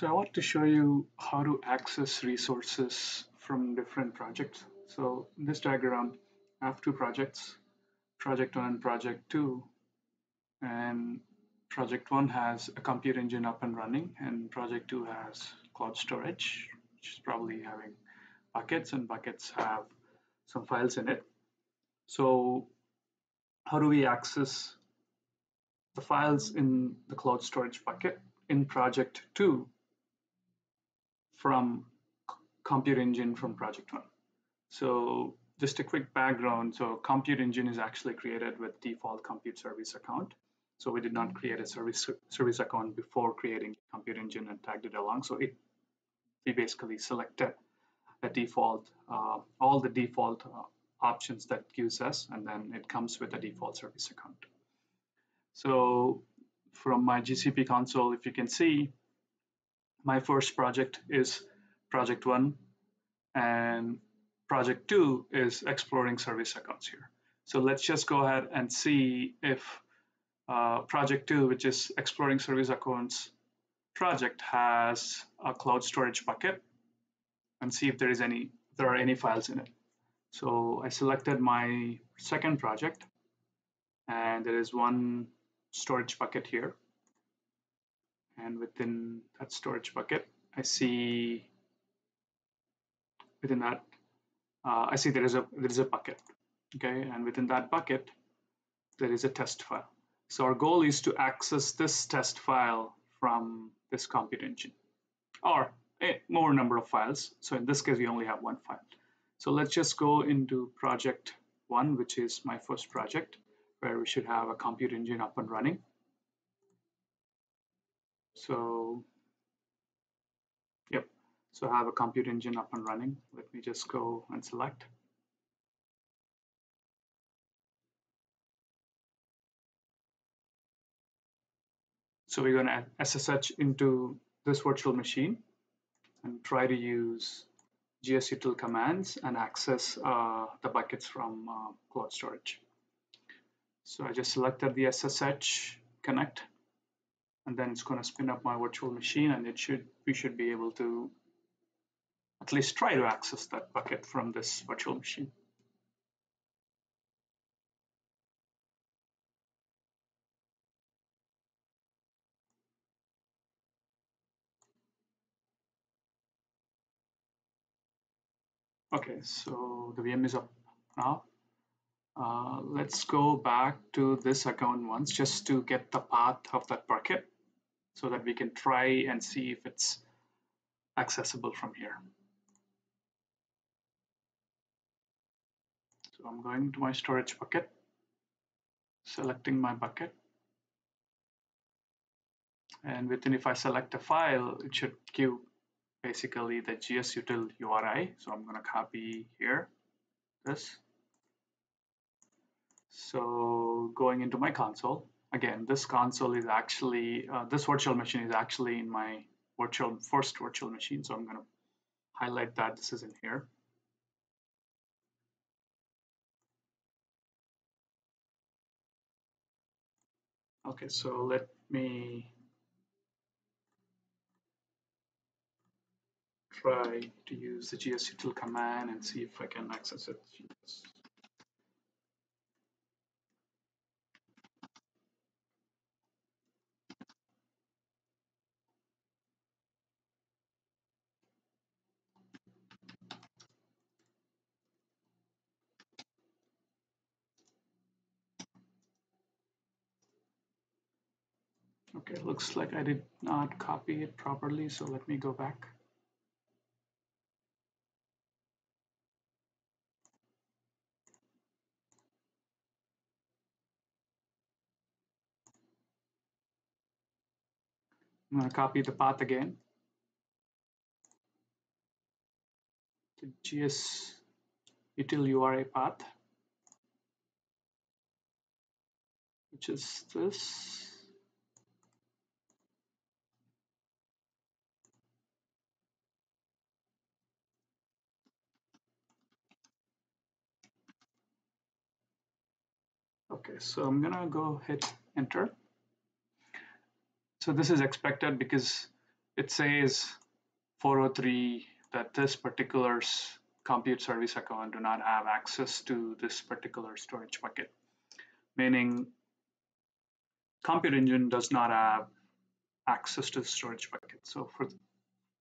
So I want to show you how to access resources from different projects. So in this diagram, I have two projects, project one and project two. And project one has a compute engine up and running and project two has cloud storage, which is probably having buckets and buckets have some files in it. So how do we access the files in the cloud storage bucket in project two from compute engine from project one. So just a quick background. So compute engine is actually created with default compute service account. So we did not create a service service account before creating compute engine and tagged it along. So it we basically selected a default, uh, all the default uh, options that gives us, and then it comes with a default service account. So from my GCP console, if you can see, my first project is project one, and project two is exploring service accounts here. So let's just go ahead and see if uh, project two, which is exploring service accounts project has a cloud storage bucket and see if there is any, there are any files in it. So I selected my second project and there is one storage bucket here. And within that storage bucket, I see within that, uh, I see there is a there is a bucket. Okay, and within that bucket, there is a test file. So our goal is to access this test file from this compute engine or a more number of files. So in this case, we only have one file. So let's just go into project one, which is my first project, where we should have a compute engine up and running. So, yep, so I have a compute engine up and running. Let me just go and select. So we're going to SSH into this virtual machine and try to use gsutil commands and access uh, the buckets from uh, cloud storage. So I just selected the SSH connect and then it's going to spin up my virtual machine and it should we should be able to at least try to access that bucket from this virtual machine. Okay, so the VM is up now. Uh, let's go back to this account once just to get the path of that bucket so that we can try and see if it's accessible from here. So I'm going to my storage bucket, selecting my bucket. And within if I select a file, it should give basically the gsutil URI. So I'm going to copy here this. So going into my console, again, this console is actually, uh, this virtual machine is actually in my virtual first virtual machine. So I'm going to highlight that this is in here. Okay, so let me try to use the gsutil command and see if I can access it. Okay, looks like I did not copy it properly, so let me go back. I'm going to copy the path again. The GS util path, which is this. Okay, so I'm gonna go hit enter. So this is expected because it says 403 that this particular compute service account do not have access to this particular storage bucket, meaning compute engine does not have access to the storage bucket. So for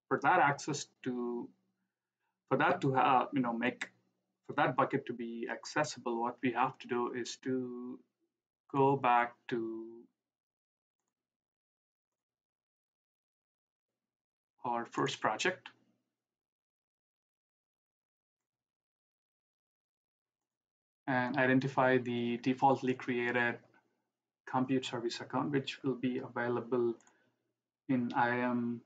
for that access to for that to have you know make for that bucket to be accessible, what we have to do is to go back to our first project. and identify the defaultly created compute service account, which will be available in IAM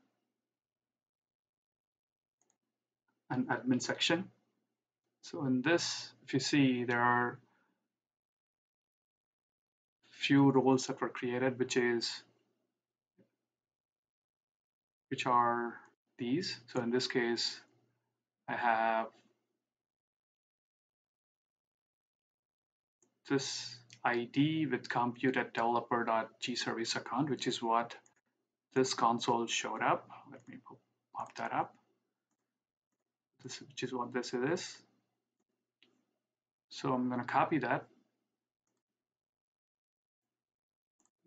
and admin section. So in this, if you see, there are few roles that were created, which is which are these. So in this case, I have this ID with compute at developer.gservice account, which is what this console showed up. Let me pop that up. This, which is what this is. So I'm going to copy that.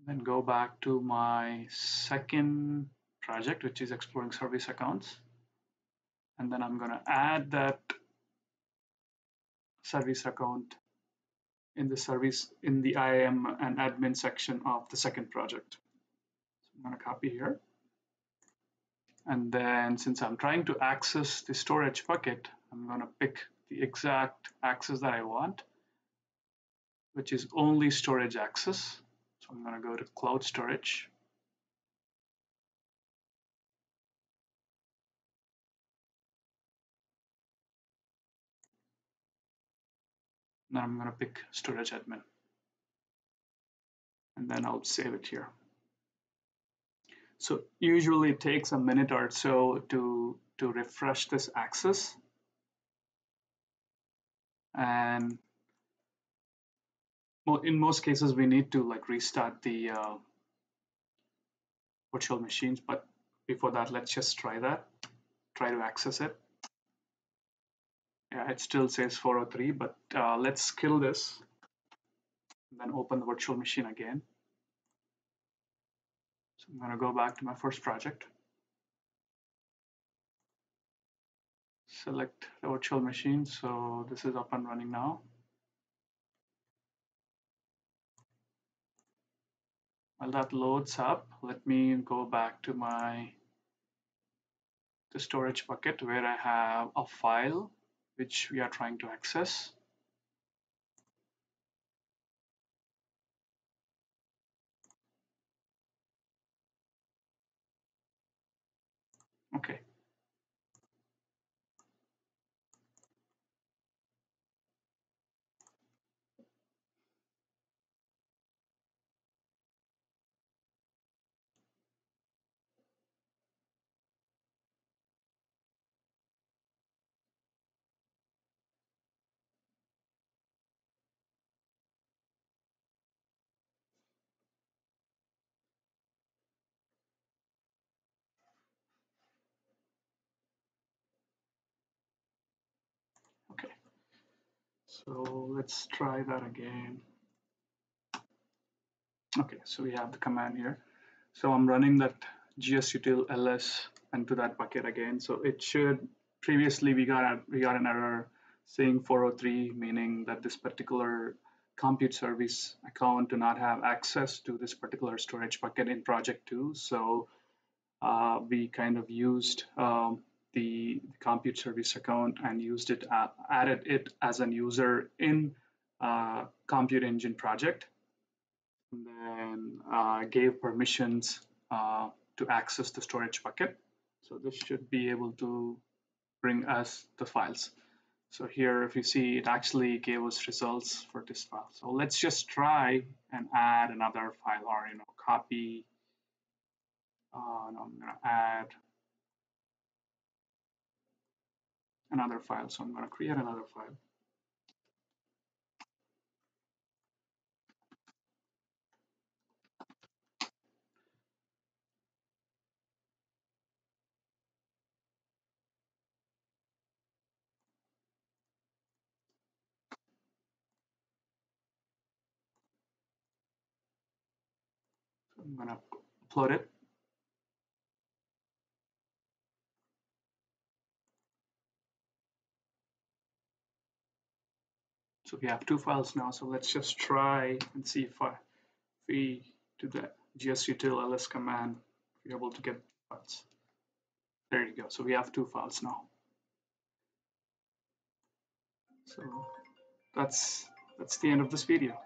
Then go back to my second project, which is exploring service accounts. And then I'm going to add that service account in the service in the IAM and admin section of the second project. So I'm going to copy here. And then since I'm trying to access the storage bucket, I'm going to pick the exact access that I want, which is only storage access. So I'm going to go to cloud storage. Then I'm going to pick storage admin. And then I'll save it here. So usually it takes a minute or so to, to refresh this access. And in most cases, we need to like restart the uh, virtual machines. But before that, let's just try that, try to access it. Yeah, it still says 403, but uh, let's kill this. And then open the virtual machine again. So I'm going to go back to my first project. Select the virtual machine. So this is up and running now. While that loads up, let me go back to my the storage bucket where I have a file which we are trying to access. Okay. So let's try that again. Okay, so we have the command here. So I'm running that gsutil ls into that bucket again. So it should, previously we got, a, we got an error saying 403, meaning that this particular compute service account do not have access to this particular storage bucket in project two. So uh, we kind of used um, the compute service account and used it, uh, added it as an user in uh, compute engine project. And then uh, gave permissions uh, to access the storage bucket. So this should be able to bring us the files. So here, if you see, it actually gave us results for this file. So let's just try and add another file or, you know, copy. Uh, no, I'm going to add another file. So I'm going to create another file. I'm going to upload it. So we have two files now. So let's just try and see if, I, if we do the gsutil ls command, we're able to get files. There you go. So we have two files now. So that's that's the end of this video.